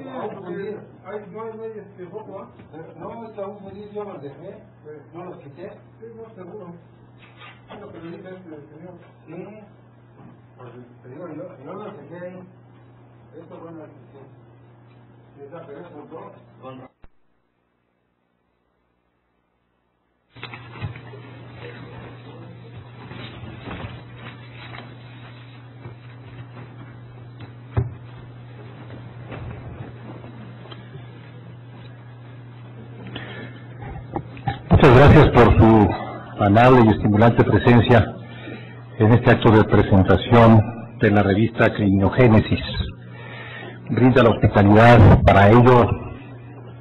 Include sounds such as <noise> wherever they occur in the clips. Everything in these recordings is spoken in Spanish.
Ay, no hay, no hay este foco, ¿ah? No, está un feliz, yo los dejé, no los quité. Sí, no, seguro. Es lo que le dije a señor. Sí, pues te digo, yo, yo los dejé ahí. Esto fue una decisión. Y esa, dos, con Muchas gracias por su amable y estimulante presencia en este acto de presentación de la revista Criminogénesis. Brinda la hospitalidad para ello,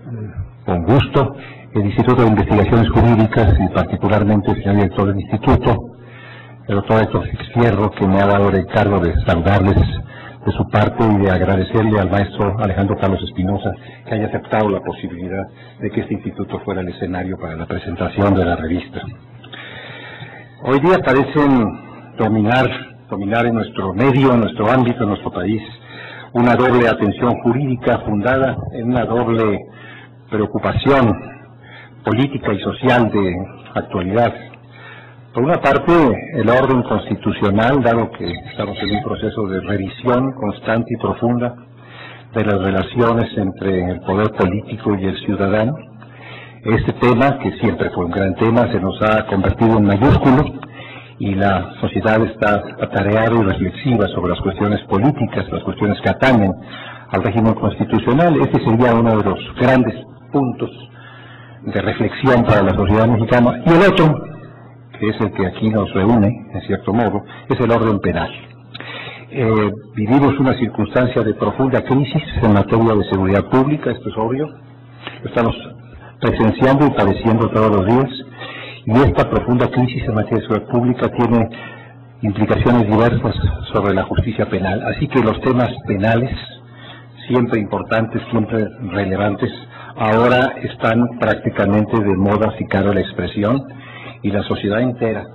mm, con gusto, el Instituto de Investigaciones Jurídicas y particularmente el señor director del Instituto, el doctor Héctor Fierro, que me ha dado el encargo de saludarles de su parte y de agradecerle al maestro Alejandro Carlos Espinosa que haya aceptado la posibilidad de que este instituto fuera el escenario para la presentación de la revista. Hoy día parecen dominar, dominar en nuestro medio, en nuestro ámbito, en nuestro país, una doble atención jurídica fundada en una doble preocupación política y social de actualidad por una parte, el orden constitucional, dado que estamos en un proceso de revisión constante y profunda de las relaciones entre el poder político y el ciudadano. Este tema, que siempre fue un gran tema, se nos ha convertido en mayúsculo y la sociedad está atareada y reflexiva sobre las cuestiones políticas, las cuestiones que atañen al régimen constitucional. Este sería uno de los grandes puntos de reflexión para la sociedad mexicana. Y el otro, que es el que aquí nos reúne, en cierto modo, es el orden penal. Eh, vivimos una circunstancia de profunda crisis en materia de seguridad pública, esto es obvio. Lo estamos presenciando y padeciendo todos los días. Y esta profunda crisis en materia de seguridad pública tiene implicaciones diversas sobre la justicia penal. Así que los temas penales, siempre importantes, siempre relevantes, ahora están prácticamente de moda, si cabe la expresión, y la sociedad entera,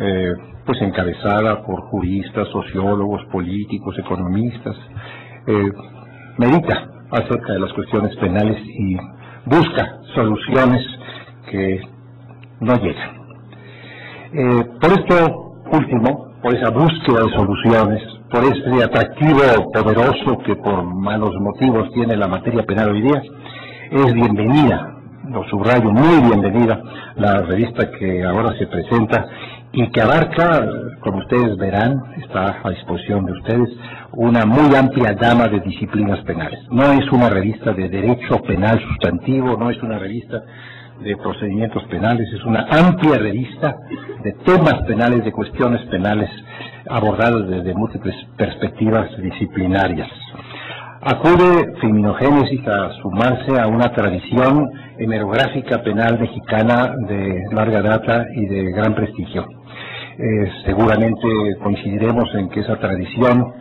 eh, pues encabezada por juristas, sociólogos, políticos, economistas, eh, medita acerca de las cuestiones penales y busca soluciones que no llegan. Eh, por esto último, por esa búsqueda de soluciones, por ese atractivo poderoso que por malos motivos tiene la materia penal hoy día, es bienvenida lo subrayo, muy bienvenida la revista que ahora se presenta y que abarca, como ustedes verán, está a disposición de ustedes, una muy amplia gama de disciplinas penales. No es una revista de derecho penal sustantivo, no es una revista de procedimientos penales, es una amplia revista de temas penales, de cuestiones penales abordadas desde múltiples perspectivas disciplinarias. Acude Feminogénesis a sumarse a una tradición hemerográfica penal mexicana de larga data y de gran prestigio. Eh, seguramente coincidiremos en que esa tradición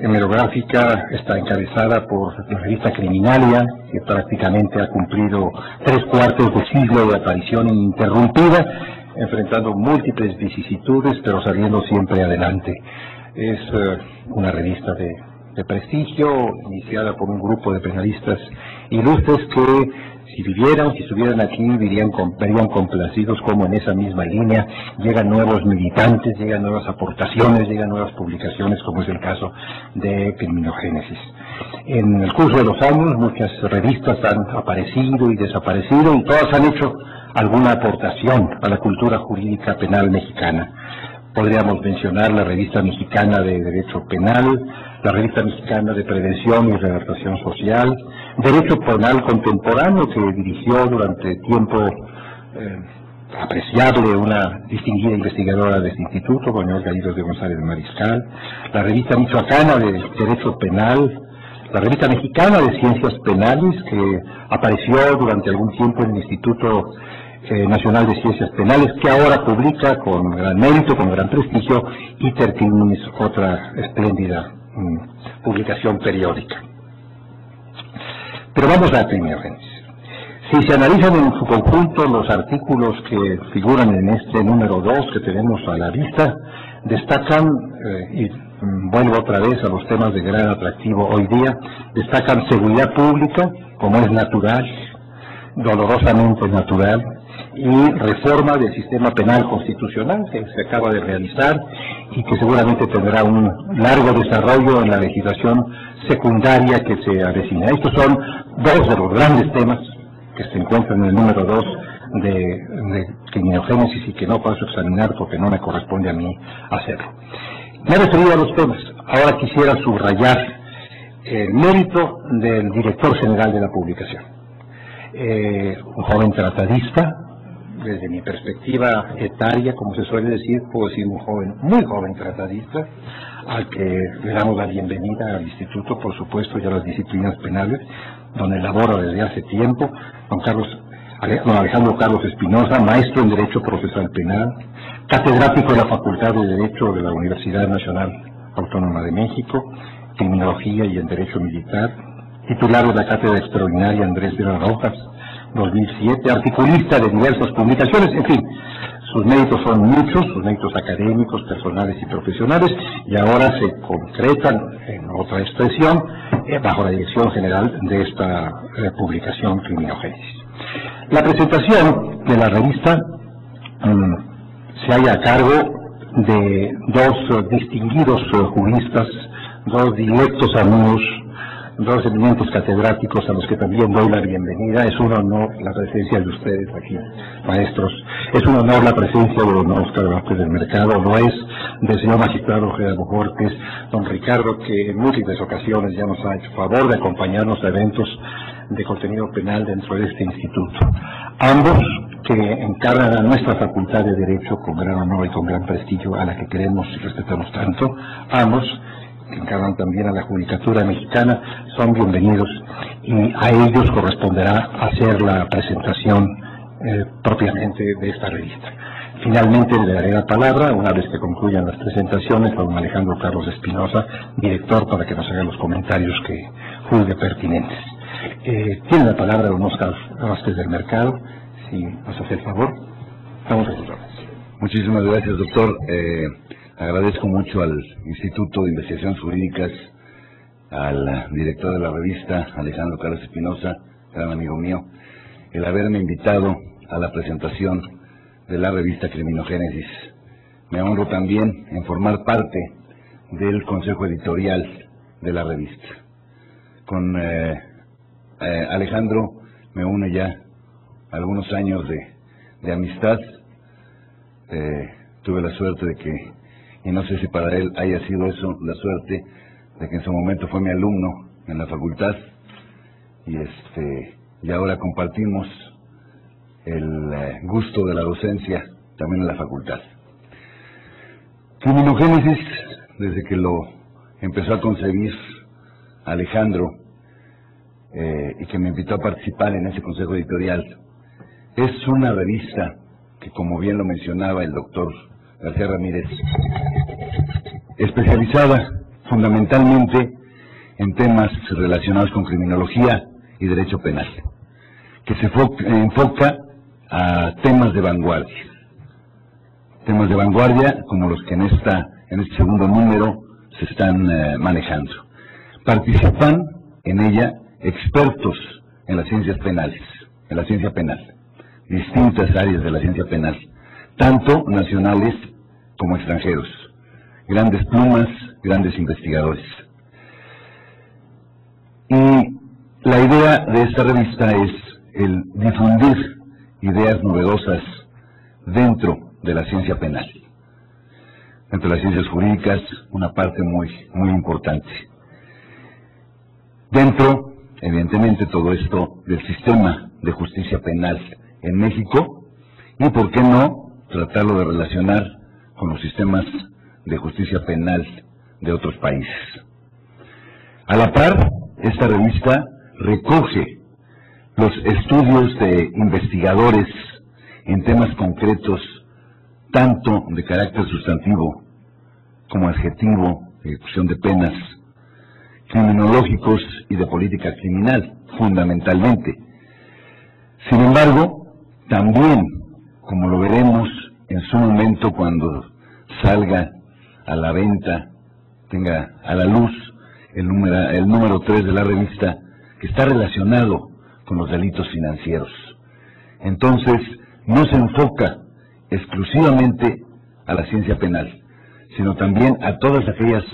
hemerográfica está encabezada por la revista Criminalia, que prácticamente ha cumplido tres cuartos de siglo de aparición ininterrumpida, enfrentando múltiples vicisitudes, pero saliendo siempre adelante. Es eh, una revista de de prestigio, iniciada por un grupo de penalistas ilustres que si vivieran, si estuvieran aquí, verían, verían complacidos como en esa misma línea llegan nuevos militantes, llegan nuevas aportaciones, llegan nuevas publicaciones, como es el caso de Criminogénesis. En el curso de los años, muchas revistas han aparecido y desaparecido y todas han hecho alguna aportación a la cultura jurídica penal mexicana. Podríamos mencionar la revista mexicana de Derecho Penal, la revista mexicana de Prevención y Readaptación Social, Derecho Penal Contemporáneo que dirigió durante tiempo eh, apreciable una distinguida investigadora de este instituto, doña Olga de González Mariscal, la revista michoacana de Derecho Penal, la revista mexicana de Ciencias Penales que apareció durante algún tiempo en el Instituto eh, Nacional de Ciencias Penales, que ahora publica con gran mérito, con gran prestigio, Itercriminis, otra espléndida Publicación periódica. Pero vamos a primera Si se analizan en su conjunto los artículos que figuran en este número 2 que tenemos a la vista, destacan, eh, y vuelvo otra vez a los temas de gran atractivo hoy día, destacan seguridad pública, como es natural, dolorosamente natural, y reforma del sistema penal constitucional que se acaba de realizar y que seguramente tendrá un largo desarrollo en la legislación secundaria que se avecina. Estos son dos de los grandes temas que se encuentran en el número dos de, de criminogénesis y que no puedo examinar porque no me corresponde a mí hacerlo. Me he referido a los temas. Ahora quisiera subrayar el mérito del director general de la publicación. Eh, un joven tratadista, desde mi perspectiva etaria, como se suele decir, puedo decir un joven, muy joven tratadista, al que le damos la bienvenida al instituto, por supuesto, y a las disciplinas penales, donde labora desde hace tiempo, don Carlos don Alejandro Carlos Espinosa, maestro en Derecho Procesal Penal, catedrático de la Facultad de Derecho de la Universidad Nacional Autónoma de México, Criminología y en Derecho Militar, titular de la Cátedra Extraordinaria Andrés las Rojas, 2007, articulista de diversas publicaciones, en fin, sus méritos son muchos, sus méritos académicos, personales y profesionales, y ahora se concretan en otra expresión eh, bajo la dirección general de esta eh, publicación Criminogénesis. La presentación de la revista mm, se halla a cargo de dos distinguidos eh, juristas, dos directos amigos dos eminentes catedráticos a los que también doy la bienvenida. Es un honor la presencia de ustedes aquí, maestros. Es un honor la presencia de don Oscar Vázquez del Mercado, lo es del señor magistrado Gerardo Borges, don Ricardo, que en múltiples ocasiones ya nos ha hecho favor de acompañarnos a eventos de contenido penal dentro de este instituto. Ambos que encargan a nuestra facultad de Derecho con gran honor y con gran prestigio, a la que queremos y respetamos tanto, ambos encargan también a la Judicatura Mexicana, son bienvenidos y a ellos corresponderá hacer la presentación eh, propiamente de esta revista. Finalmente le daré la palabra, una vez que concluyan las presentaciones, a don Alejandro Carlos Espinosa, director, para que nos haga los comentarios que juzgue pertinentes. Eh, tiene la palabra don Oscar Vázquez del Mercado, si nos hace el favor. Estamos. Muchísimas gracias, doctor. Eh, agradezco mucho al Instituto de Investigaciones Jurídicas, al director de la revista, Alejandro Carlos Espinosa, gran amigo mío, el haberme invitado a la presentación de la revista Criminogénesis. Me honro también en formar parte del consejo editorial de la revista. Con eh, eh, Alejandro me une ya algunos años de, amistad. Eh, tuve la suerte de que, y no sé si para él haya sido eso la suerte, de que en su momento fue mi alumno en la facultad y este y ahora compartimos el eh, gusto de la docencia también en la facultad. Criminogénesis, desde que lo empezó a concebir Alejandro eh, y que me invitó a participar en ese consejo editorial, es una revista que, como bien lo mencionaba el doctor García Ramírez, especializada fundamentalmente en temas relacionados con criminología y derecho penal, que se enfoca a temas de vanguardia. Temas de vanguardia como los que en, esta, en este segundo número se están eh, manejando. Participan en ella expertos en las ciencias penales, en la ciencia penal, distintas áreas de la ciencia penal, tanto nacionales como extranjeros, grandes plumas, grandes investigadores. Y la idea de esta revista es el difundir ideas novedosas dentro de la ciencia penal. Dentro de las ciencias jurídicas, una parte muy, muy importante. Dentro, evidentemente, todo esto del sistema de justicia penal en México y, ¿por qué no?, tratarlo de relacionar con los sistemas de justicia penal de otros países. A la par, esta revista recoge los estudios de investigadores en temas concretos, tanto de carácter sustantivo como adjetivo, ejecución de penas, criminológicos y de política criminal, fundamentalmente. Sin embargo, también, como lo veremos en su momento cuando salga a la venta tenga a la luz el número, el número 3 de la revista que está relacionado con los delitos financieros. Entonces, no se enfoca exclusivamente a la ciencia penal, sino también a todas aquellas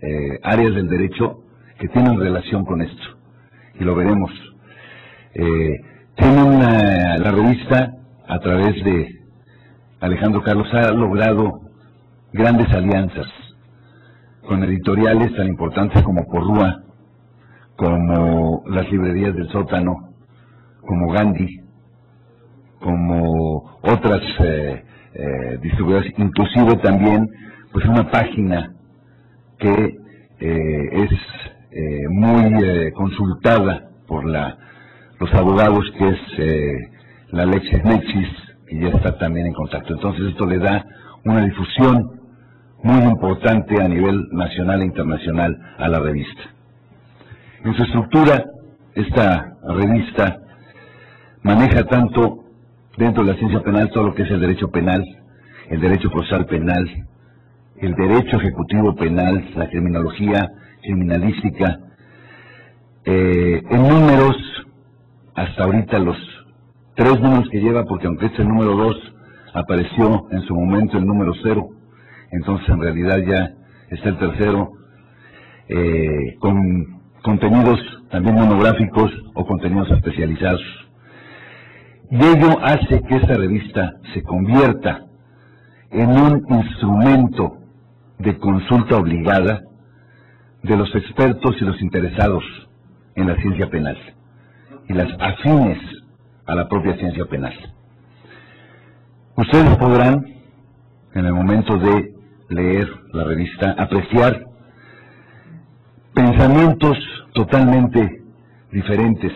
eh, áreas del derecho que tienen relación con esto. Y lo veremos. Eh, la revista, a través de Alejandro Carlos, ha logrado grandes alianzas con editoriales tan importantes como Porrúa, como las librerías del sótano, como Gandhi, como otras eh, eh, distribuidoras, inclusive también pues una página que eh, es eh, muy eh, consultada por la, los abogados, que es eh, la LexisNexis, y ya está también en contacto. Entonces esto le da una difusión muy importante a nivel nacional e internacional a la revista. En su estructura, esta revista maneja tanto dentro de la ciencia penal todo lo que es el derecho penal, el derecho procesal penal, el derecho ejecutivo penal, la criminología criminalística, eh, en números, hasta ahorita los tres números que lleva, porque aunque este número dos apareció en su momento el número cero, entonces en realidad ya está el tercero, eh, con contenidos también monográficos o contenidos especializados. Y ello hace que esta revista se convierta en un instrumento de consulta obligada de los expertos y los interesados en la ciencia penal y las afines a la propia ciencia penal. Ustedes podrán, en el momento de leer la revista, apreciar pensamientos totalmente diferentes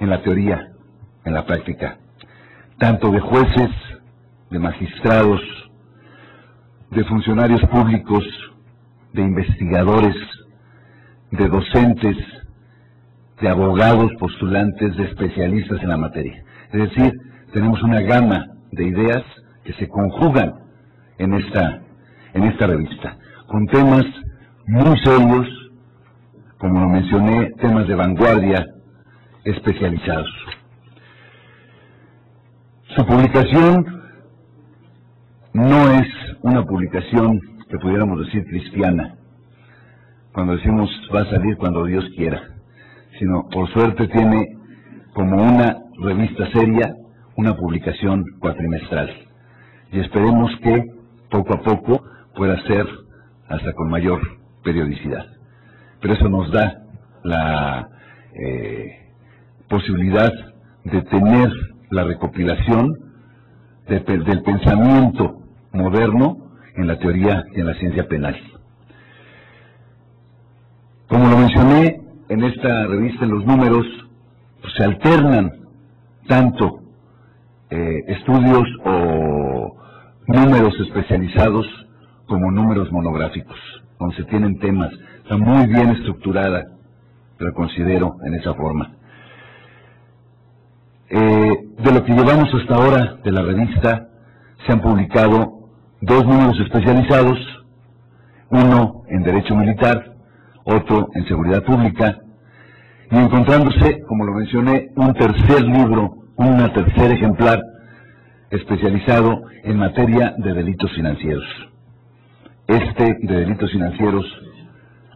en la teoría, en la práctica, tanto de jueces, de magistrados, de funcionarios públicos, de investigadores, de docentes, de abogados, postulantes, de especialistas en la materia. Es decir, tenemos una gama de ideas que se conjugan en esta, en esta revista, con temas muy serios, como lo mencioné, temas de vanguardia especializados. Su publicación no es una publicación que pudiéramos decir cristiana, cuando decimos va a salir cuando Dios quiera, sino por suerte tiene como una revista seria una publicación cuatrimestral. Y esperemos que poco a poco pueda ser hasta con mayor periodicidad. Pero eso nos da la eh, posibilidad de tener la recopilación de, del pensamiento moderno en la teoría y en la ciencia penal. Como lo mencioné en esta revista, los números pues, se alternan tanto eh, estudios o números especializados como números monográficos, donde se tienen temas. Está muy bien estructurada, la considero en esa forma. Eh, de lo que llevamos hasta ahora de la revista, se han publicado dos números especializados, uno en Derecho Militar, otro en Seguridad Pública, y encontrándose, como lo mencioné, un tercer libro, un tercer ejemplar especializado en materia de delitos financieros. Este de delitos financieros,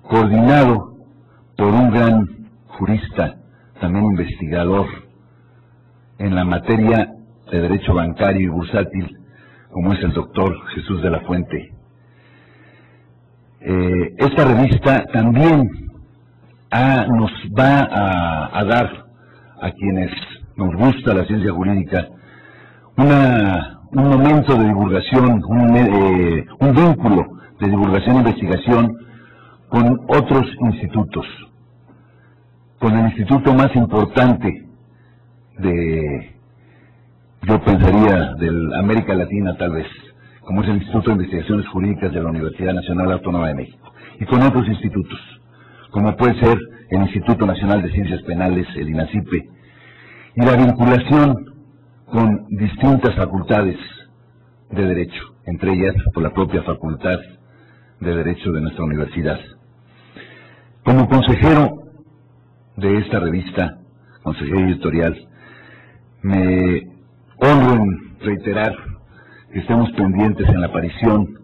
coordinado por un gran jurista, también investigador en la materia de derecho bancario y bursátil, como es el doctor Jesús de la Fuente. Eh, esta revista también nos va a, dar a quienes nos gusta la ciencia jurídica una, un momento de divulgación, un, eh, un vínculo de divulgación e investigación con otros institutos, con el instituto más importante de, yo pensaría, de América Latina tal vez, como es el Instituto de Investigaciones Jurídicas de la Universidad Nacional Autónoma de México, y con otros institutos, como puede ser el Instituto Nacional de Ciencias Penales, el INACIPE, y la vinculación con distintas facultades de derecho, entre ellas por la propia Facultad de Derecho de nuestra universidad. Como consejero de esta revista, consejero editorial, me honro en reiterar que estemos pendientes en la aparición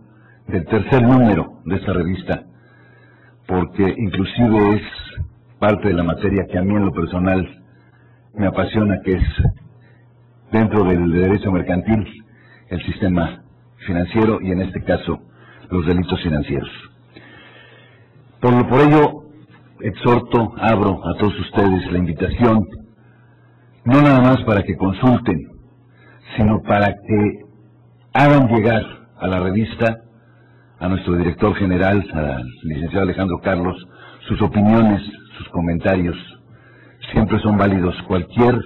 del tercer número de esta revista, porque inclusive es parte de la materia que a mí en lo personal me apasiona, que es dentro del derecho mercantil, el sistema financiero y en este caso los delitos financieros. Por, por ello, exhorto, abro a todos ustedes la invitación, no nada más para que consulten, sino para que hagan llegar a la revista, a nuestro director general, al licenciado Alejandro Carlos, sus opiniones, sus comentarios. Siempre son válidos. Cualquier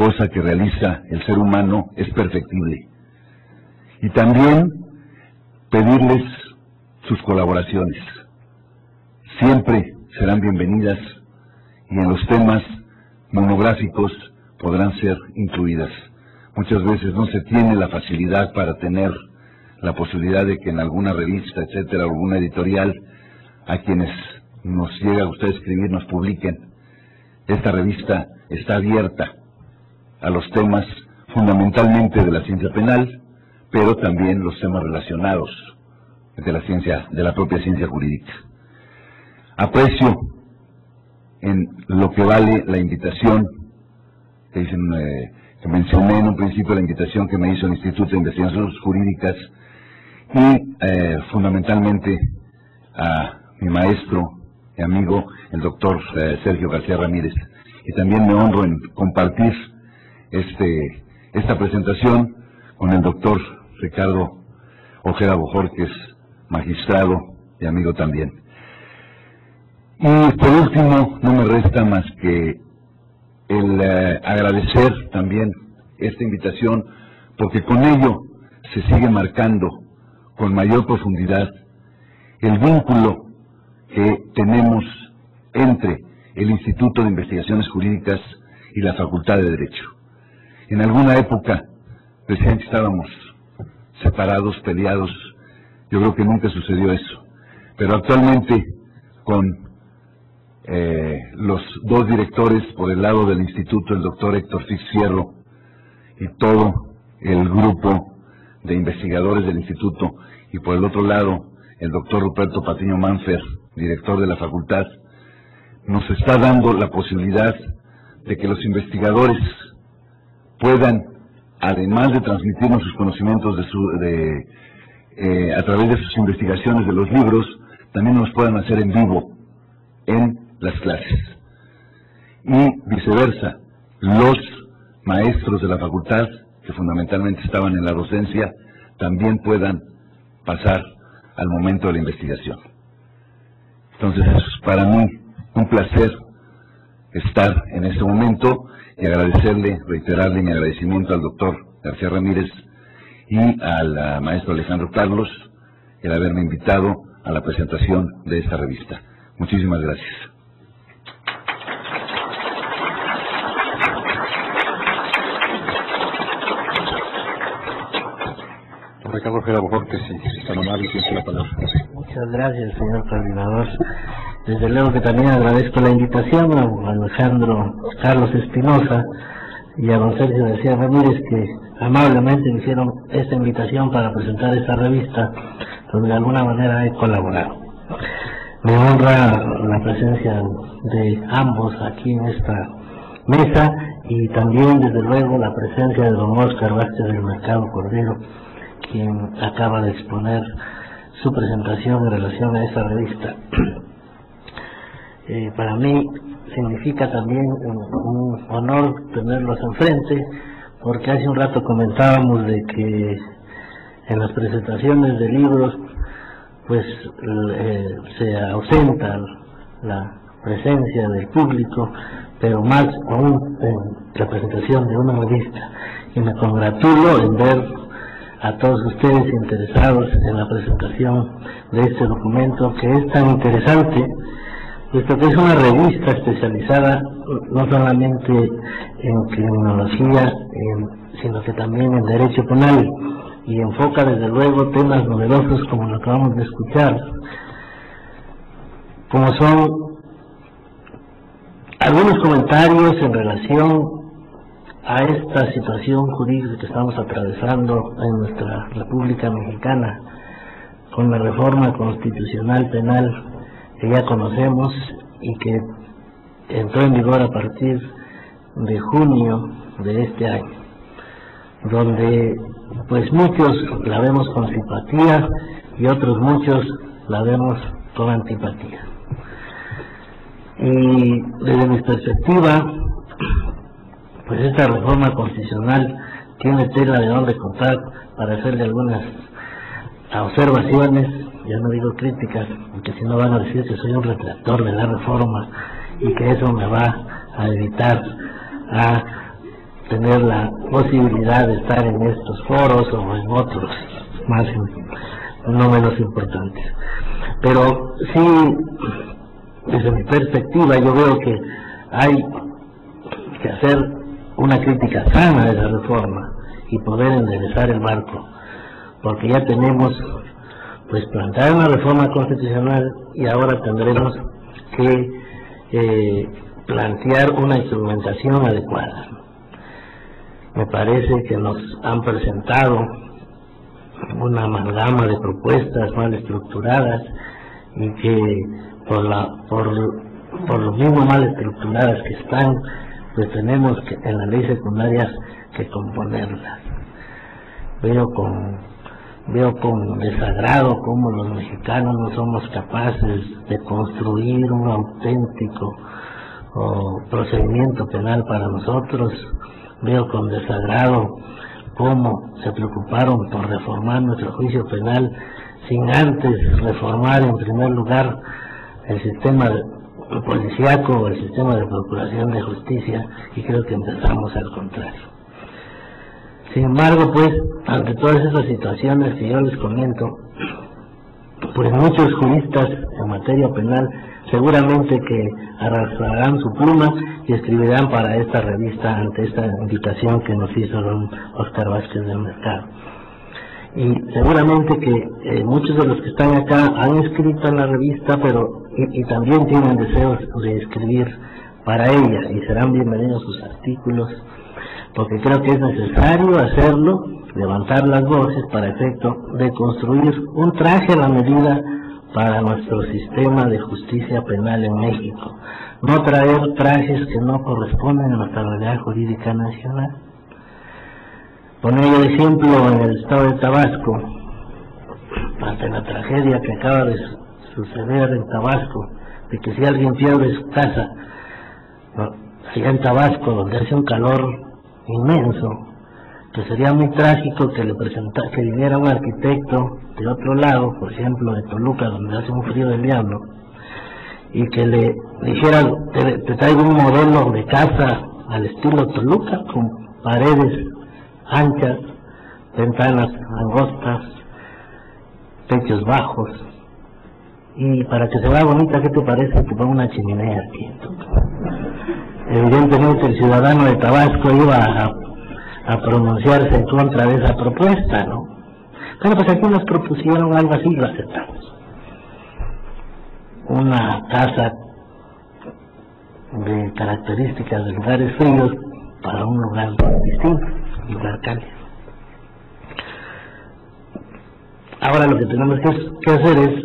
cosa que realiza el ser humano es perfectible. Y también pedirles sus colaboraciones. Siempre serán bienvenidas y en los temas monográficos podrán ser incluidas. Muchas veces no se tiene la facilidad para tener la posibilidad de que en alguna revista, etcétera, alguna editorial, a quienes nos llega a usted escribir, nos publiquen. Esta revista está abierta a los temas fundamentalmente de la ciencia penal, pero también los temas relacionados de la ciencia, de la propia ciencia jurídica. Aprecio en lo que vale la invitación que, dicen, eh, que mencioné en un principio, la invitación que me hizo el Instituto de Investigaciones Jurídicas y eh, fundamentalmente a mi maestro y amigo, el doctor eh, Sergio García Ramírez. Y también me honro en compartir este, esta presentación con el doctor Ricardo Ojeda Bojorques, magistrado y amigo también. Y por último, no me resta más que el eh, agradecer también esta invitación, porque con ello se sigue marcando con mayor profundidad el vínculo que tenemos entre el Instituto de Investigaciones Jurídicas y la Facultad de Derecho. En alguna época decían estábamos separados, peleados, yo creo que nunca sucedió eso, pero actualmente con eh, los dos directores por el lado del instituto, el doctor Héctor Fierro y todo el grupo de investigadores del instituto, y por el otro lado el doctor Ruperto Patiño Manfer, director de la facultad, nos está dando la posibilidad de que los investigadores puedan, además de transmitirnos sus conocimientos de su, de, eh, a través de sus investigaciones de los libros, también nos puedan hacer en vivo en las clases. Y viceversa, los maestros de la facultad, que fundamentalmente estaban en la docencia, también puedan pasar al momento de la investigación. Entonces es para mí un placer estar en este momento y agradecerle, reiterarle mi agradecimiento al doctor García Ramírez y al maestro Alejandro Carlos el haberme invitado a la presentación de esta revista. Muchísimas gracias. Ricardo Ojeda Bojorques, si tan amable, tiene la palabra. Muchas gracias, señor coordinador. Desde luego que también agradezco la invitación a Alejandro Carlos Espinosa y a don Sergio García Ramírez que amablemente me hicieron esta invitación para presentar esta revista donde de alguna manera he colaborado. Me honra la presencia de ambos aquí en esta mesa y también desde luego la presencia de don Oscar Vázquez del Mercado Cordero quien acaba de exponer su presentación en relación a esta revista. <clears throat> Eh, para mí significa también un, honor tenerlos enfrente, porque hace un rato comentábamos de que en las presentaciones de libros pues eh, se ausenta la presencia del público, pero más aún en la presentación de una revista. Y me congratulo en ver a todos ustedes interesados en la presentación de este documento que es tan interesante, que es una revista especializada no solamente en criminología, sino que también en derecho penal. y enfoca desde luego temas novedosos como lo acabamos de escuchar, como son algunos comentarios en relación a esta situación jurídica que estamos atravesando en nuestra República Mexicana con la reforma constitucional penal que ya conocemos y que entró en vigor a partir de junio de este año, donde pues muchos la vemos con simpatía y otros muchos la vemos con antipatía. Y desde mi perspectiva, pues esta reforma constitucional tiene tela de dónde contar para hacerle algunas observaciones, ya no digo críticas, porque si no van a decir que soy un retractor de la reforma y que eso me va a evitar a tener la posibilidad de estar en estos foros o en otros más no menos importantes. Pero sí, desde mi perspectiva, yo veo que hay que hacer una crítica sana de la reforma y poder enderezar el barco, porque ya tenemos pues plantear una reforma constitucional y ahora tendremos que eh, plantear una instrumentación adecuada. Me parece que nos han presentado una amalgama de propuestas mal estructuradas y que por la por, por lo mismo mal estructuradas que están, pues tenemos que en la ley secundaria que componerlas. Veo con veo con desagrado cómo los mexicanos no somos capaces de construir un auténtico procedimiento penal para nosotros. Veo con desagrado cómo se preocuparon por reformar nuestro juicio penal sin antes reformar en primer lugar el sistema policíaco o el sistema de procuración de justicia y creo que empezamos al contrario. Sin embargo, pues, ante todas esas situaciones que yo les comento, pues muchos juristas en materia penal seguramente que arrastrarán su pluma y escribirán para esta revista ante esta invitación que nos hizo don Oscar Vázquez del Mercado. Y seguramente que eh, muchos de los que están acá han escrito en la revista, pero y, y también tienen deseos de escribir para ella y serán bienvenidos sus artículos porque creo que es necesario hacerlo, levantar las voces para efecto de construir un traje a la medida para nuestro sistema de justicia penal en México, no traer trajes que no corresponden a nuestra realidad jurídica nacional. Poner el ejemplo en el estado de Tabasco, ante la tragedia que acaba de suceder en Tabasco, de que si alguien pierde su casa, allá en Tabasco, donde hace un calor inmenso, que sería muy trágico que le presenta, que viniera un arquitecto de otro lado, por ejemplo de Toluca, donde hace un frío del diablo, y que le dijera, te, traigo un modelo de casa al estilo Toluca, con paredes anchas, ventanas angostas, techos bajos, y para que se vea bonita, ¿qué te parece? Que ponga una chimenea aquí evidentemente el ciudadano de Tabasco iba a, pronunciarse en contra de esa propuesta, ¿no? Bueno, pues aquí nos propusieron algo así y lo aceptamos. Una casa de características de lugares fríos para un lugar distinto, un lugar cálido. Ahora lo que tenemos que, hacer es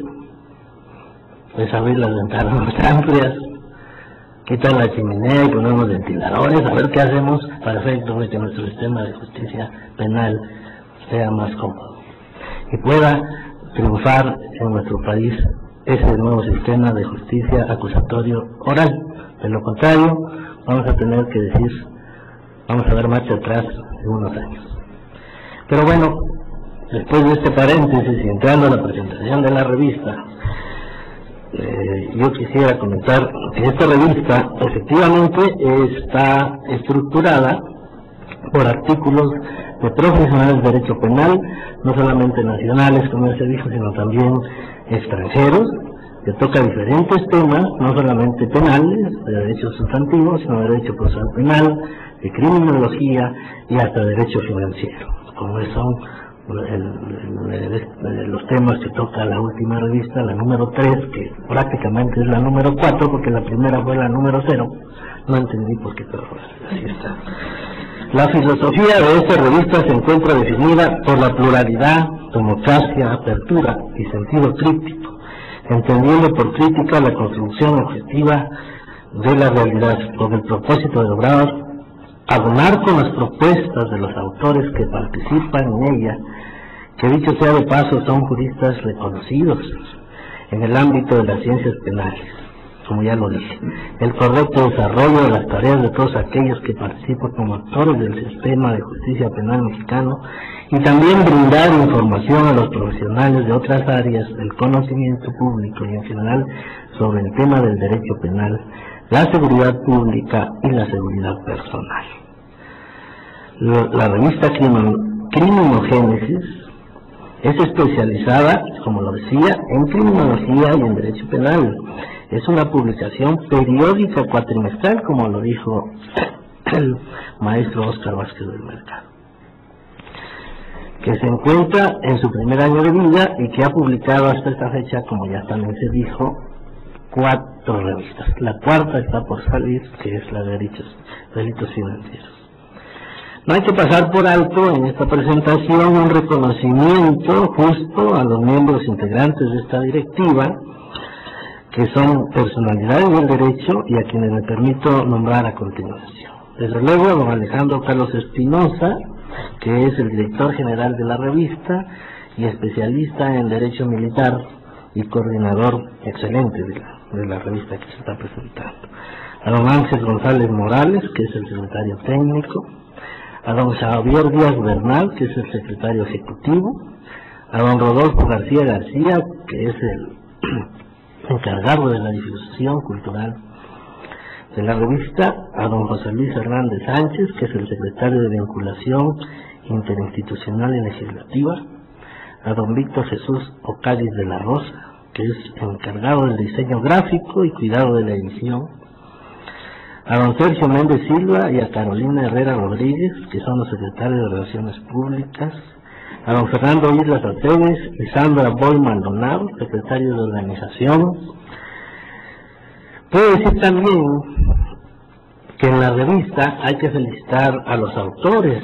pues abrir las ventanas más amplias, quitar la chimenea y ponemos ventiladores, a ver qué hacemos para efecto de que nuestro sistema de justicia penal sea más cómodo y pueda triunfar en nuestro país ese nuevo sistema de justicia acusatorio oral. De lo contrario, vamos a tener que decir, vamos a dar marcha atrás en unos años. Pero bueno, después de este paréntesis y entrando a la presentación de la revista, eh, yo quisiera comentar que esta revista efectivamente está estructurada por artículos de profesionales de derecho penal, no solamente nacionales, como se dijo, sino también extranjeros, que toca diferentes temas, no solamente penales, de derecho sustantivo, sino de derecho procesal penal, de criminología y hasta derecho financiero, como son el- el- los temas que toca la última revista, la número 3, que prácticamente es la número 4, porque la primera fue la número 0. No entendí por qué, pero así está. La filosofía de esta revista se encuentra definida por la pluralidad, democracia, apertura y sentido crítico, entendiendo por crítica la construcción objetiva de la realidad, con el propósito de lograr abonar con las propuestas de los autores que participan en ella, que dicho sea de paso son juristas reconocidos en el ámbito de las ciencias penales, como ya lo dije, el correcto desarrollo de las tareas de todos aquellos que participan como actores del sistema de justicia penal mexicano y también brindar información a los profesionales de otras áreas del conocimiento público y en general sobre el tema del derecho penal, la seguridad pública y la seguridad personal. La revista Crimin- Criminogénesis es especializada, como lo decía, en criminología y en derecho penal. Es una publicación periódica cuatrimestral, como lo dijo el maestro Oscar Vázquez del Mercado, que se encuentra en su primer año de vida y que ha publicado hasta esta fecha, como ya también se dijo, cuatro revistas. La cuarta está por salir, que es la de delitos, delitos financieros. No hay que pasar por alto en esta presentación un reconocimiento justo a los miembros integrantes de esta directiva, que son personalidades del derecho y a quienes me permito nombrar a continuación. Desde luego don Alejandro Carlos Espinosa, que es el director general de la revista y especialista en derecho militar y coordinador excelente de la, de la revista que se está presentando. A don Ángel González Morales, que es el secretario técnico, a don Javier Díaz Bernal, que es el secretario ejecutivo, a don Rodolfo García García, que es el <clears throat> encargado de la difusión cultural de la revista, a don José Luis Hernández Sánchez, que es el secretario de vinculación interinstitucional y legislativa, a don Víctor Jesús Ocádiz de la Rosa, que es encargado del diseño gráfico y cuidado de la edición, a don Sergio Méndez Silva y a Carolina Herrera Rodríguez, que son los secretarios de Relaciones Públicas, a don Fernando Islas Aceves y Sandra Boy Maldonado, secretarios de Organización. Puedo decir también que en la revista hay que felicitar a los autores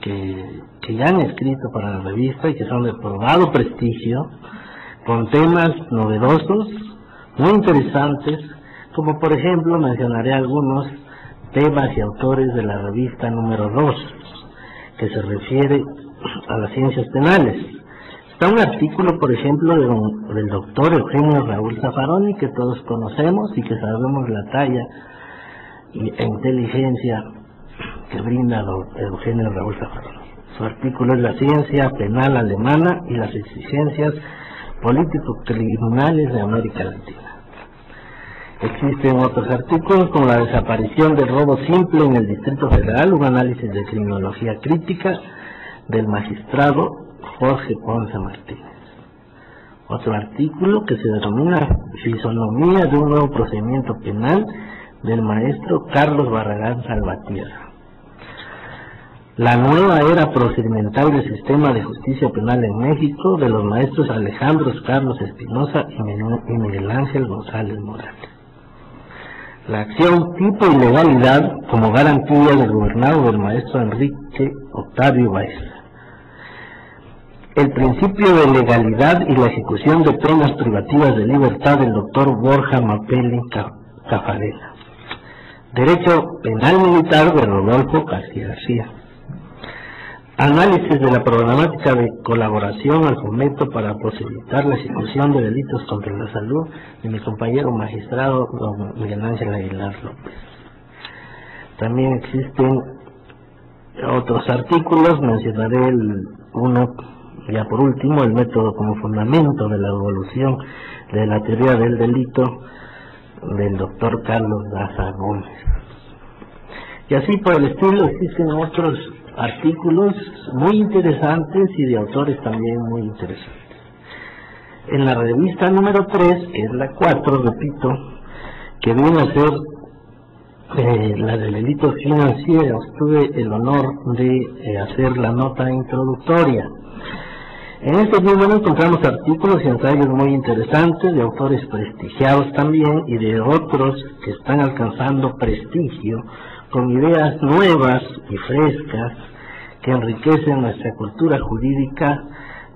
que, que ya han escrito para la revista y que son de probado prestigio, con temas novedosos, muy interesantes, como por ejemplo mencionaré algunos temas y autores de la revista número 2, que se refiere a las ciencias penales. Está un artículo, por ejemplo, de don- del doctor Eugenio Raúl Zaffaroni, que todos conocemos y que sabemos la talla e inteligencia que brinda don Eugenio Raúl Zaffaroni. Su artículo es La ciencia penal alemana y las exigencias político-criminales de América Latina. Existen otros artículos como la desaparición del robo simple en el Distrito Federal, un análisis de criminología crítica del magistrado Jorge Ponce Martínez. Otro artículo que se denomina Fisonomía de un nuevo procedimiento penal del maestro Carlos Barragán Salvatierra. La nueva era procedimental del sistema de justicia penal en México de los maestros Alejandro Carlos Espinosa y Miguel- Ángel González Morales. La acción tipo y legalidad como garantía del gobernado del maestro Enrique Octavio Baeza. El principio de legalidad y la ejecución de penas privativas de libertad del doctor Borja Mapelli Ca- Cafarena. Derecho penal militar de Rodolfo García García. Análisis de la programática de colaboración al fomento para posibilitar la ejecución de delitos contra la salud de mi compañero magistrado don Miguel Ángel Aguilar López. También existen otros artículos, mencionaré el uno ya por último, el método como fundamento de la evolución de la teoría del delito del doctor Carlos Daza Gómez. Y así por el estilo existen otros artículos muy interesantes y de autores también muy interesantes. En la revista número 3, que es la 4, repito, que viene a ser eh, la de delitos financieros. Tuve el honor de eh, hacer la nota introductoria. En este libro encontramos artículos y ensayos muy interesantes de autores prestigiados también y de otros que están alcanzando prestigio con ideas nuevas y frescas que enriquecen nuestra cultura jurídica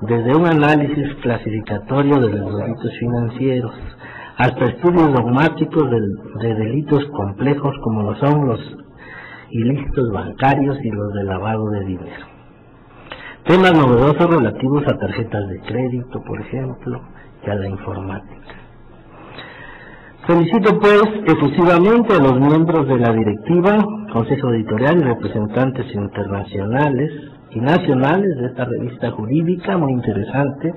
desde un análisis clasificatorio de los delitos financieros hasta estudios dogmáticos de, de delitos complejos como lo son los ilícitos bancarios y los de lavado de dinero. Temas novedosos relativos a tarjetas de crédito, por ejemplo, y a la informática. Felicito pues efusivamente a los miembros de la directiva, consejo editorial y representantes internacionales y nacionales de esta revista jurídica muy interesante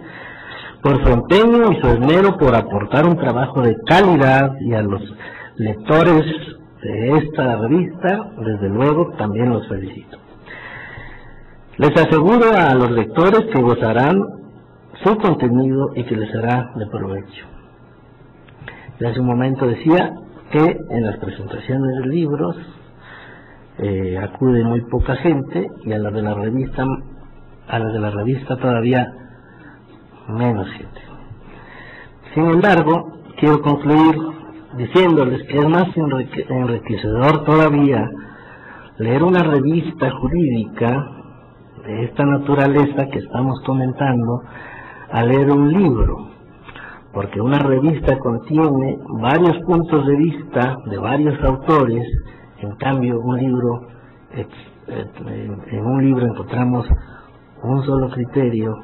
por su empeño y su esmero por aportar un trabajo de calidad y a los lectores de esta revista, desde luego, también los felicito. Les aseguro a los lectores que gozarán su contenido y que les será de provecho. Hace un momento decía que en las presentaciones de libros eh, acude muy poca gente y a las de la revista a las de la revista todavía menos gente. Sin embargo, quiero concluir diciéndoles que es más enriquecedor todavía leer una revista jurídica de esta naturaleza que estamos comentando a leer un libro, porque una revista contiene varios puntos de vista de varios autores, en cambio un libro, en un libro encontramos un solo criterio,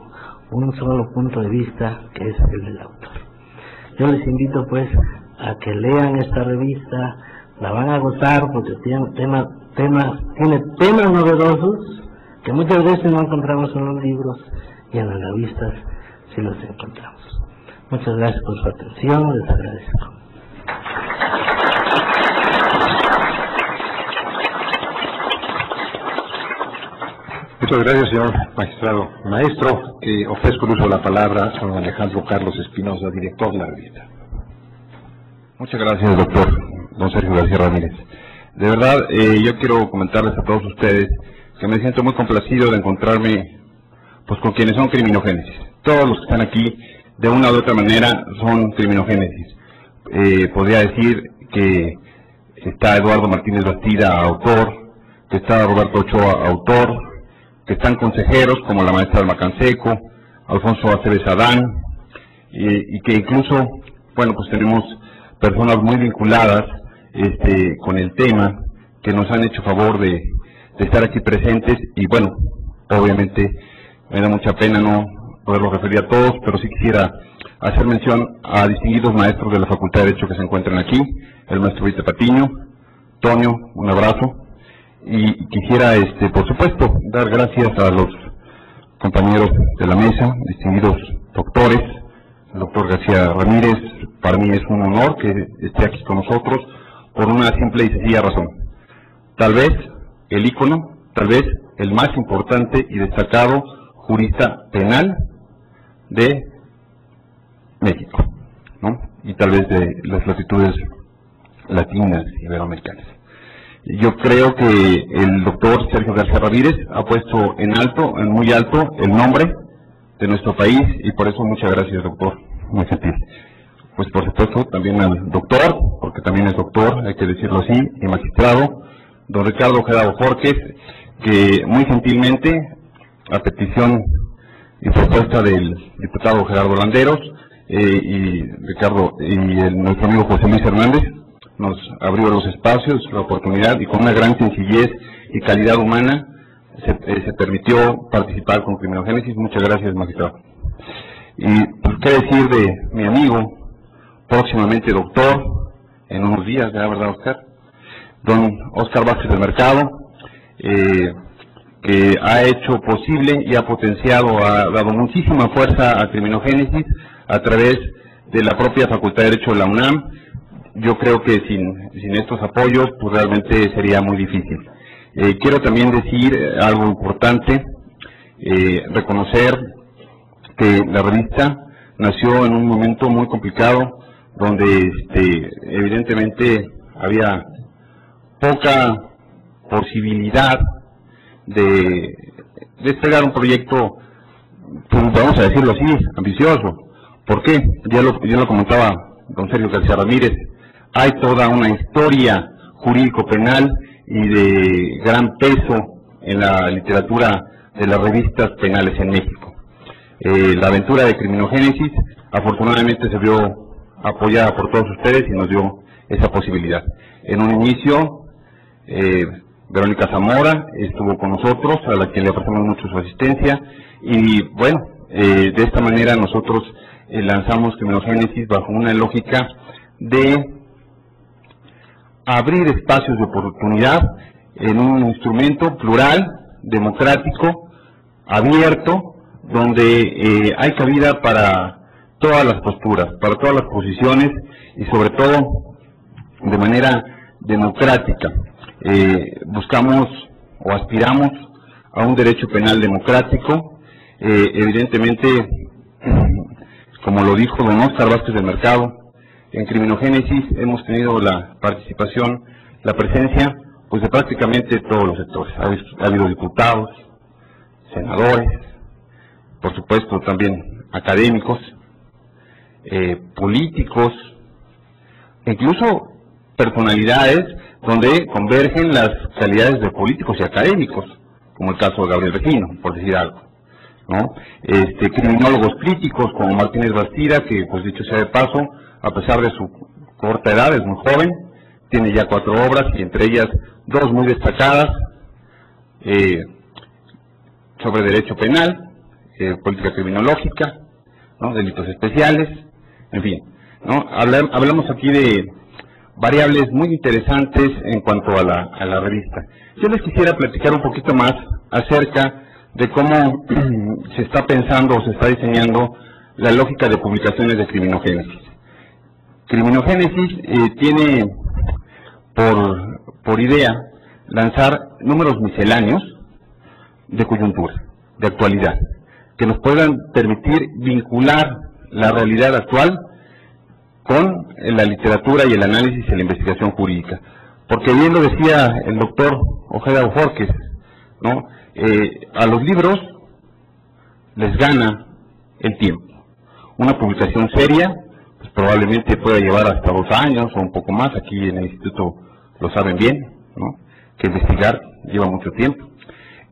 un solo punto de vista que es el del autor. Yo les invito pues a que lean esta revista, la van a gozar porque tiene temas, temas, tiene temas novedosos que muchas veces no encontramos en los libros y en las revistas sí los encontramos. Muchas gracias por su atención, les agradezco. Muchas gracias, señor magistrado maestro. que ofrezco el uso de la palabra a don Alejandro Carlos Espinosa, director de la revista. Muchas gracias, doctor don Sergio García Ramírez. De verdad, eh, yo quiero comentarles a todos ustedes que me siento muy complacido de encontrarme pues con quienes son criminogénesis. Todos los que están aquí, de una u otra manera, son criminogénesis. Eh, podría decir que está Eduardo Martínez Bastida, autor, que está Roberto Ochoa, autor, que están consejeros como la maestra del Macanseco, Alfonso Aceves Adán, y, que incluso, bueno, pues tenemos personas muy vinculadas este, con el tema que nos han hecho favor de, de estar aquí presentes y bueno, obviamente me da mucha pena no poderlo referir a todos, pero sí quisiera hacer mención a distinguidos maestros de la Facultad de Derecho que se encuentran aquí, el maestro Vite Patiño, Toño, un abrazo, y quisiera, este, por supuesto, dar gracias a los compañeros de la mesa, distinguidos doctores, el doctor García Ramírez, para mí es un honor que esté aquí con nosotros por una simple y sencilla razón. Tal vez el ícono, tal vez el más importante y destacado jurista penal de México, ¿no? y tal vez de las latitudes latinas y iberoamericanas. Yo creo que el doctor Sergio García Ramírez ha puesto en alto, en muy alto, el nombre de nuestro país y por eso muchas gracias, doctor, muy gentil. Pues por supuesto también al doctor, porque también es doctor, hay que decirlo así, y magistrado, don Ricardo Gerardo Jorge, que muy gentilmente, a petición y propuesta del diputado Gerardo Landeros eh, y Ricardo y nuestro amigo José Luis Hernández, nos abrió los espacios, la oportunidad y con una gran sencillez y calidad humana se, eh, permitió participar con Criminogénesis. Muchas gracias, magistrado. Y pues, qué decir de mi amigo, próximamente doctor, en unos días, ¿verdad, Oscar? don Oscar Vázquez del Mercado, eh, que ha hecho posible y ha potenciado, ha dado muchísima fuerza a Criminogénesis a través de la propia Facultad de Derecho de la UNAM. Yo creo que sin, sin estos apoyos, pues realmente sería muy difícil. Eh, quiero también decir algo importante, eh, reconocer que la revista nació en un momento muy complicado, donde este, evidentemente había poca posibilidad de desplegar un proyecto, pues, vamos a decirlo así, ambicioso. ¿Por qué? Ya lo, ya lo comentaba don Sergio García Ramírez, hay toda una historia jurídico-penal y de gran peso en la literatura de las revistas penales en México. Eh, la aventura de criminogénesis afortunadamente se vio apoyada por todos ustedes y nos dio esa posibilidad. En un inicio, eh, Verónica Zamora estuvo con nosotros, a la que le apreciamos mucho su asistencia, y bueno, eh, de esta manera nosotros eh, lanzamos Criminogénesis bajo una lógica de abrir espacios de oportunidad en un instrumento plural, democrático, abierto, donde eh, hay cabida para todas las posturas, para todas las posiciones y sobre todo de manera democrática. Eh, buscamos o aspiramos a un derecho penal democrático, eh, evidentemente, <clears throat> como lo dijo don Oscar Vázquez del Mercado, en Criminogénesis hemos tenido la participación, la presencia, pues de prácticamente todos los sectores. Ha, ha habido diputados, senadores, por supuesto también académicos, eh, políticos, incluso personalidades donde convergen las calidades de políticos y académicos, como el caso de Gabriel Regino, por decir algo. ¿no? Este, criminólogos críticos como Martínez Bastida, que pues dicho sea de paso, a pesar de su corta edad, es muy joven, tiene ya cuatro obras y entre ellas dos muy destacadas eh, sobre derecho penal, eh, política criminológica, ¿no? delitos especiales, en fin. ¿no? hablamos aquí de variables muy interesantes en cuanto a la, a la revista. Yo les quisiera platicar un poquito más acerca de cómo <clears throat> se está pensando o se está diseñando la lógica de publicaciones de criminogénesis. Criminogénesis eh, tiene por, por idea lanzar números misceláneos de coyuntura, de actualidad, que nos puedan permitir vincular la realidad actual con la literatura y el análisis y la investigación jurídica. Porque bien lo decía el doctor Ojeda Ojorques, ¿no? Eh, a los libros les gana el tiempo. Una publicación seria, pues probablemente pueda llevar hasta dos años o un poco más, aquí en el instituto lo saben bien, ¿no? que investigar lleva mucho tiempo.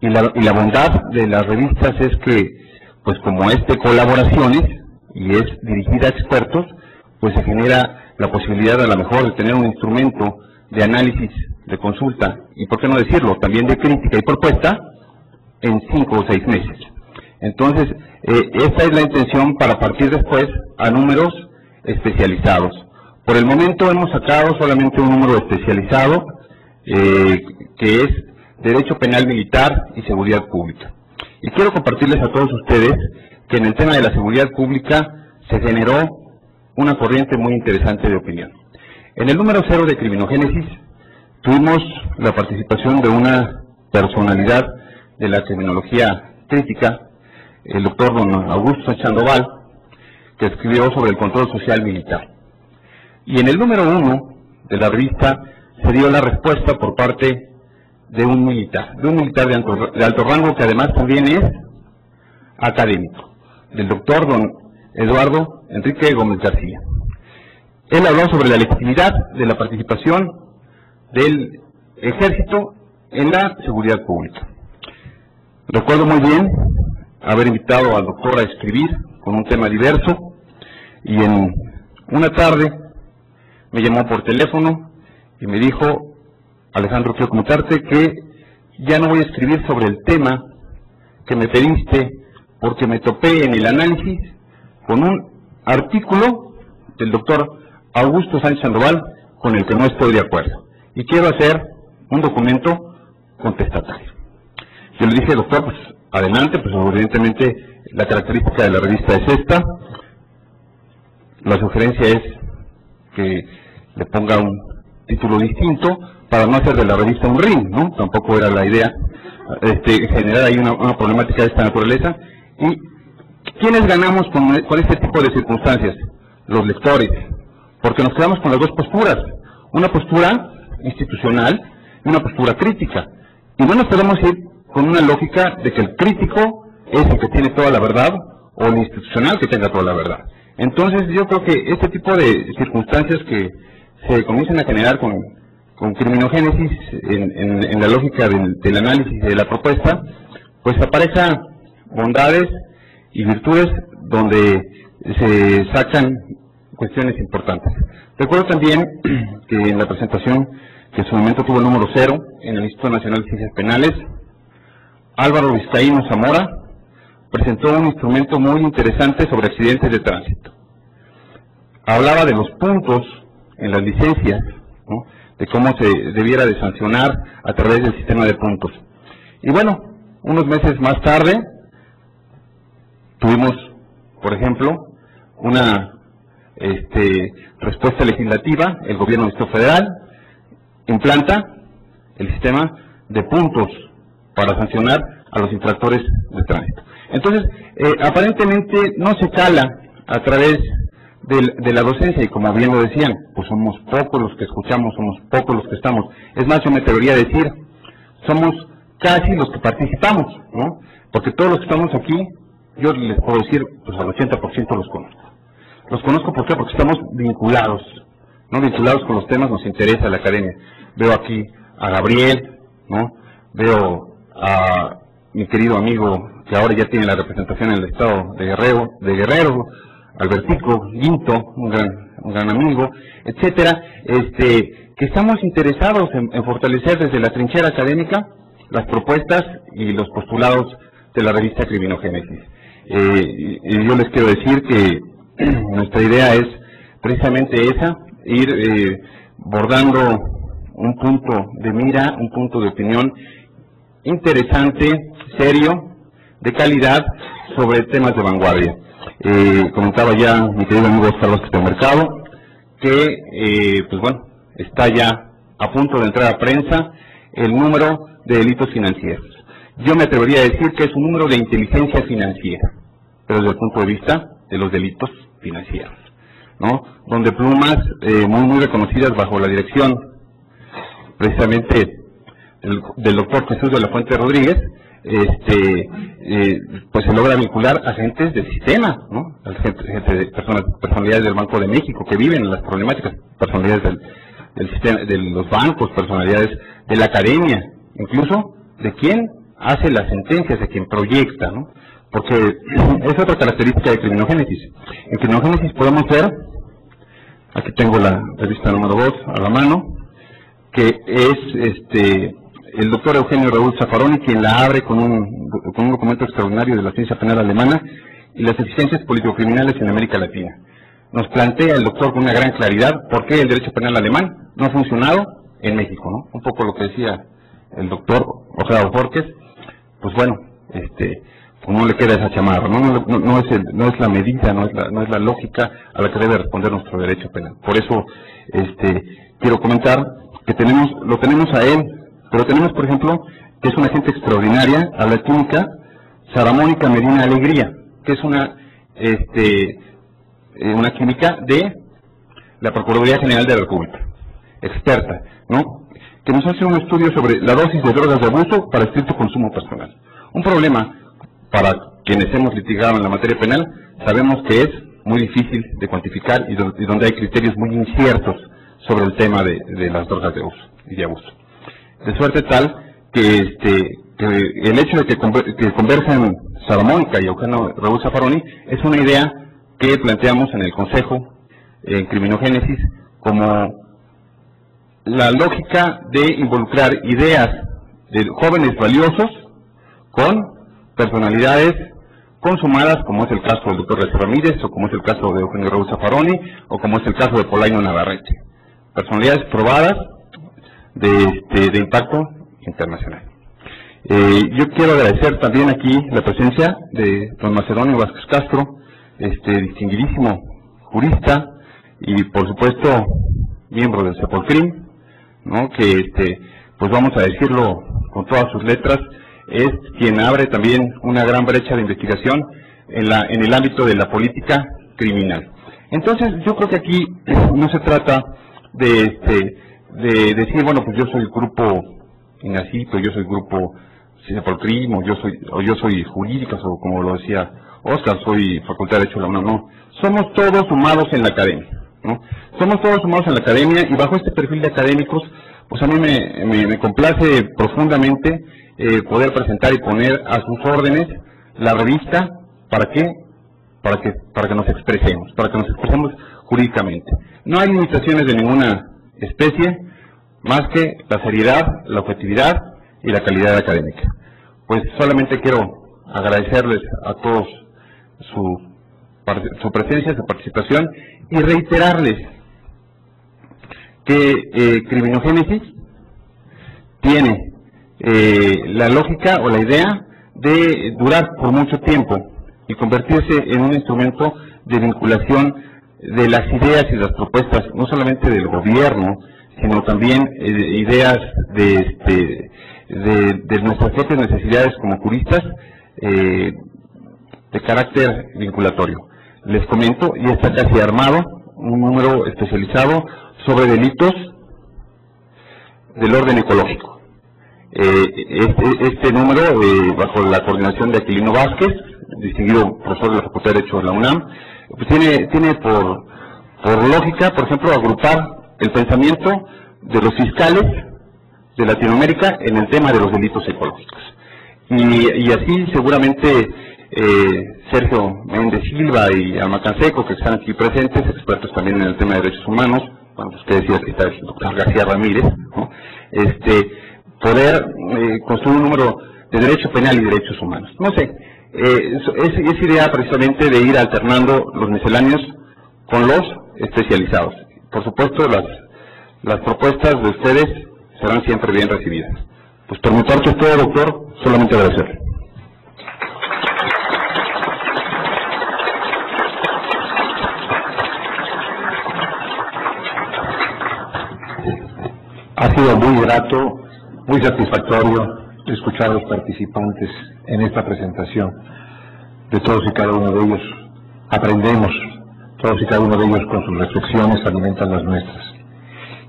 Y la, y la bondad de las revistas es que, pues como es de colaboraciones y es dirigida a expertos, pues se genera la posibilidad a lo mejor de tener un instrumento de análisis, de consulta y, por qué no decirlo, también de crítica y propuesta en cinco o seis meses. Entonces, eh, esta es la intención para partir después a números especializados. Por el momento hemos sacado solamente un número especializado, eh, que es Derecho Penal Militar y Seguridad Pública. Y quiero compartirles a todos ustedes que en el tema de la seguridad pública se generó una corriente muy interesante de opinión. En el número cero de Criminogénesis tuvimos la participación de una personalidad de la criminología crítica, el doctor don Augusto Chandoval, que escribió sobre el control social militar. Y en el número uno de la revista se dio la respuesta por parte de un militar, de un militar de alto, rango que además también es académico, del doctor don Eduardo Enrique Gómez García. Él habló sobre la legitimidad de la participación del ejército en la seguridad pública. Recuerdo muy bien haber invitado al doctor a escribir con un tema diverso y en una tarde me llamó por teléfono y me dijo, Alejandro, quiero comentarte que ya no voy a escribir sobre el tema que me pediste porque me topé en el análisis con un artículo del doctor Augusto Sánchez Sandoval con el que no estoy de acuerdo. Y quiero hacer un documento contestatario. Yo le dije, doctor, pues adelante, pues evidentemente la característica de la revista es esta. La sugerencia es que le ponga un título distinto para no hacer de la revista un ring, ¿no? Tampoco era la idea este, generar ahí una, una problemática de esta naturaleza. Y ¿Quiénes ganamos con, este tipo de circunstancias? Los lectores, porque nos quedamos con las dos posturas. Una postura institucional una postura crítica. Y no nos podemos ir con una lógica de que el crítico es el que tiene toda la verdad o el institucional que tenga toda la verdad. Entonces yo creo que este tipo de circunstancias que se comienzan a generar con, con criminogénesis en, en, la lógica del, del análisis de la propuesta, pues aparecen bondades y virtudes donde se sacan cuestiones importantes. Recuerdo también <clears throat> que en la presentación, que en su momento tuvo el número cero en el Instituto Nacional de Ciencias Penales, Álvaro Vizcaíno Zamora presentó un instrumento muy interesante sobre accidentes de tránsito. Hablaba de los puntos en las licencias, de cómo se debiera de sancionar a través del sistema de puntos. Y bueno, unos meses más tarde tuvimos, por ejemplo, una este, respuesta legislativa, el gobierno del Estado federal implanta el sistema de puntos para sancionar a los infractores de tránsito. Entonces, eh, aparentemente no se cala a través de, la docencia y como bien lo decían, pues somos pocos los que escuchamos, somos pocos los que estamos. Es más, yo me atrevería a decir, somos casi los que participamos, ¿no? Porque todos los que estamos aquí, yo les puedo decir, pues al 80% los conozco. Los conozco ¿por qué? porque estamos vinculados, ¿no? Vinculados con los temas, nos interesa la academia. Veo aquí a Gabriel, ¿no? Veo a mi querido amigo que ahora ya tiene la representación en el estado de Guerrero, de Guerrero, Albertico, Guinto, un gran, un gran amigo, etcétera, este, que estamos interesados en, fortalecer desde la trinchera académica las propuestas y los postulados de la revista Criminogénesis. Eh, y yo les quiero decir que <clears throat> nuestra idea es precisamente esa, ir eh, bordando un punto de mira, un punto de opinión interesante, serio, de calidad sobre temas de vanguardia. Eh, comentaba ya mi querido amigo Carlos Mercado que, eh, pues bueno, está ya a punto de entrar a prensa el número de delitos financieros. Yo me atrevería a decir que es un número de inteligencia financiera, pero desde el punto de vista de los delitos financieros, ¿no? Donde plumas eh, muy, muy reconocidas bajo la dirección precisamente del, doctor Jesús de la Fuente Rodríguez, este, eh, pues se logra vincular agentes del sistema, ¿no? Personas, personalidades del Banco de México que viven en las problemáticas, personalidades del sistema, de los bancos, personalidades de la academia, incluso de quién hace las sentencias, de quien proyecta, ¿no? Porque <clears throat> es otra característica de criminogénesis. En criminogénesis podemos ver, aquí tengo la revista número 2 a la mano, que es este el doctor Eugenio Raúl Zaffaroni quien la abre con un, con un documento extraordinario de la ciencia penal alemana y las eficiencias político-criminales en América Latina. Nos plantea el doctor con una gran claridad por qué el derecho penal alemán no ha funcionado en México, ¿no? Un poco lo que decía el doctor Ojeda Borges, pues bueno, este, pues no le queda esa chamarra, ¿no? No, es no es la medida, no es la, no es la lógica a la que debe responder nuestro derecho penal. Por eso, este, quiero comentar que tenemos, lo tenemos a él pero tenemos, por ejemplo, que es una gente extraordinaria, a la química, Sara Mónica Medina Alegría, que es una, este, eh, una química de la Procuraduría General de la República, experta, ¿no? Que nos hace un estudio sobre la dosis de drogas de abuso para estricto consumo personal. Un problema para quienes hemos litigado en la materia penal, sabemos que es muy difícil de cuantificar y, donde hay criterios muy inciertos sobre el tema de, las drogas de uso y de abuso de suerte tal que, este, el hecho de que, que conversen Salamanca y Eugenio Raúl Zaffaroni es una idea que planteamos en el Consejo en Criminogénesis como la lógica de involucrar ideas de jóvenes valiosos con personalidades consumadas, como es el caso del doctor Ramírez, o como es el caso de Eugenio Raúl Zaffaroni, o como es el caso de Polaino Navarrete. Personalidades probadas de, este, de impacto internacional. Eh, yo quiero agradecer también aquí la presencia de don Macedonio Vázquez Castro, este distinguidísimo jurista y por supuesto miembro del CEPOLCRIM, ¿no? que este, pues vamos a decirlo con todas sus letras, es quien abre también una gran brecha de investigación en, la, en el ámbito de la política criminal. Entonces, yo creo que aquí <clears throat> no se trata de, este, de decir, bueno, pues yo soy grupo INACIP, o yo soy grupo Cinepolcrim, o yo soy, o yo soy jurídicas, o como lo decía Oscar, soy Facultad de Derecho de la UNAM, no. Somos todos sumados en la academia, ¿no? Somos todos sumados en la academia y bajo este perfil de académicos, pues a mí me, me, complace profundamente eh, poder presentar y poner a sus órdenes la revista, ¿para qué? Para que, para que nos expresemos, para que nos expresemos jurídicamente. No hay limitaciones de ninguna especie, más que la seriedad, la objetividad y la calidad académica. Pues solamente quiero agradecerles a todos su, su presencia, su participación y reiterarles que eh, criminogénesis tiene eh, la lógica o la idea de durar por mucho tiempo y convertirse en un instrumento de vinculación de las ideas y las propuestas, no solamente del gobierno, sino también eh, ideas de, este, de, nuestras propias necesidades como juristas eh, de carácter vinculatorio. Les comento, ya está casi armado un número especializado sobre delitos del orden ecológico. Eh, este, este, número, eh, bajo la coordinación de Aquilino Vázquez, distinguido profesor de la Facultad de Derecho de la UNAM, pues tiene, tiene por, por lógica, por ejemplo, agrupar el pensamiento de los fiscales de Latinoamérica en el tema de los delitos ecológicos. Y, y así seguramente eh, Sergio Méndez Silva y Alma Canseco, que están aquí presentes, expertos también en el tema de derechos humanos, cuando usted decía que está el doctor García Ramírez, este, poder eh, construir un número de derecho penal y derechos humanos. No sé, eh, es, idea precisamente de ir alternando los misceláneos con los especializados. Por supuesto, las, las propuestas de ustedes serán siempre bien recibidas. Pues por mi parte es todo, doctor, solamente agradecerle. Ha sido muy grato, muy satisfactorio escuchar a los participantes en esta presentación. De todos y cada uno de ellos aprendemos, todos y cada uno de ellos con sus reflexiones alimentan las nuestras.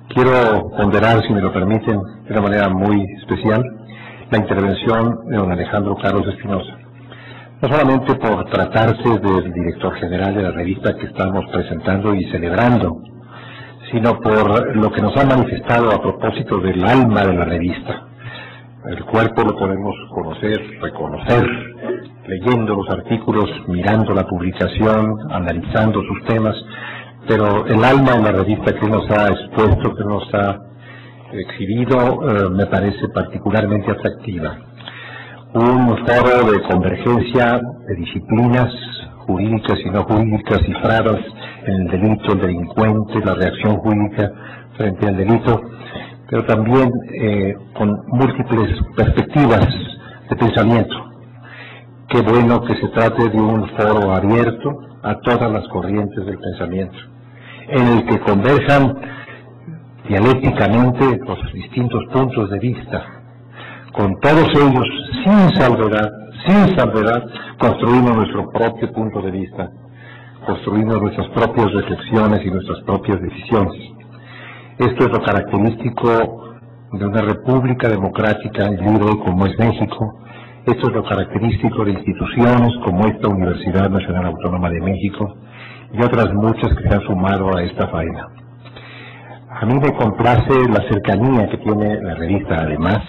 Quiero ponderar, si me lo permiten, de una manera muy especial, la intervención de don Alejandro Carlos Espinosa. No solamente por tratarse del director general de la revista que estamos presentando y celebrando, sino por lo que nos ha manifestado a propósito del alma de la revista. El cuerpo lo podemos conocer, reconocer, leyendo los artículos, mirando la publicación, analizando sus temas, pero el alma de la revista que nos ha expuesto, que nos ha exhibido, eh, me parece particularmente atractiva. Un foro de convergencia de disciplinas jurídicas y no jurídicas cifradas en el delito, el delincuente, la reacción jurídica frente al delito, pero también eh, con múltiples perspectivas de pensamiento. Qué bueno que se trate de un foro abierto a todas las corrientes del pensamiento, en el que converjan dialécticamente los distintos puntos de vista. Con todos ellos, sin salvedad, sin salvedad, construimos nuestro propio punto de vista, construimos nuestras propias reflexiones y nuestras propias decisiones. Esto es lo característico de una república democrática libre como es México. Esto es lo característico de instituciones como esta Universidad Nacional Autónoma de México y otras muchas que se han sumado a esta faena. A mí me complace la cercanía que tiene la revista, además,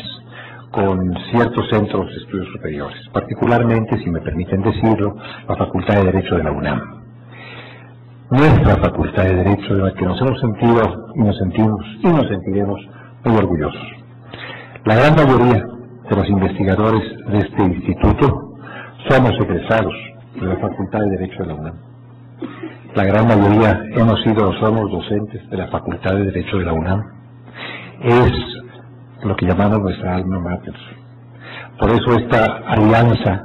con ciertos centros de estudios superiores, particularmente, si me permiten decirlo, la Facultad de Derecho de la UNAM. Nuestra Facultad de Derecho de la que nos hemos sentido y nos sentimos y nos sentiremos muy orgullosos. La gran mayoría de los investigadores de este instituto somos egresados de la Facultad de Derecho de la UNAM. La gran mayoría hemos sido o somos docentes de la Facultad de Derecho de la UNAM. Es lo que llamamos nuestra alma mater. Por eso esta alianza,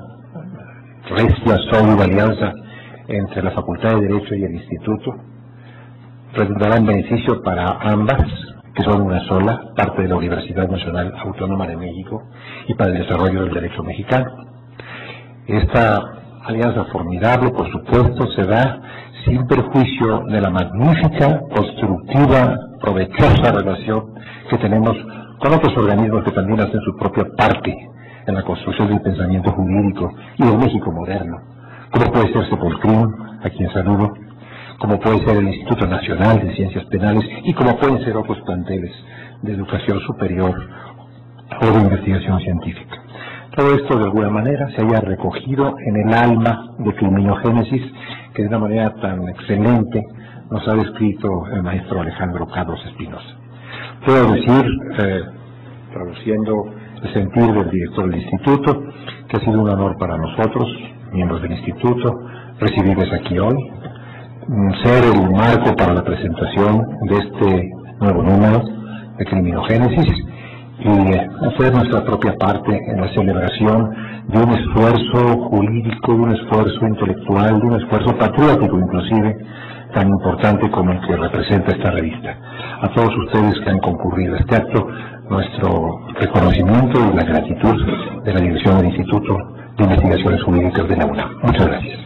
recia, sólida alianza entre la Facultad de Derecho y el Instituto, redundará en beneficio para ambas, que son una sola, parte de la Universidad Nacional Autónoma de México, y para el desarrollo del derecho mexicano. Esta alianza formidable, por supuesto, se da sin perjuicio de la magnífica, constructiva, provechosa relación que tenemos con otros organismos que también hacen su propia parte en la construcción del pensamiento jurídico y del México moderno, como puede ser Sepulcrim, a quien saludo, como puede ser el Instituto Nacional de Ciencias Penales y como pueden ser otros planteles de educación superior o de investigación científica. Todo esto de alguna manera se haya recogido en el alma de criminogénesis que de una manera tan excelente nos ha descrito el maestro Alejandro Carlos Espinosa. Puedo decir, eh, traduciendo el sentir del director del instituto, que ha sido un honor para nosotros, miembros del instituto, recibirles aquí hoy, mm, ser el marco para la presentación de este nuevo número de criminogénesis y hacer nuestra propia parte en la celebración de un esfuerzo jurídico, de un esfuerzo intelectual, de un esfuerzo patriótico inclusive, tan importante como el que representa esta revista. A todos ustedes que han concurrido a este acto, nuestro reconocimiento y la gratitud de la Dirección del Instituto de Investigaciones Jurídicas de la UNAM. Muchas gracias.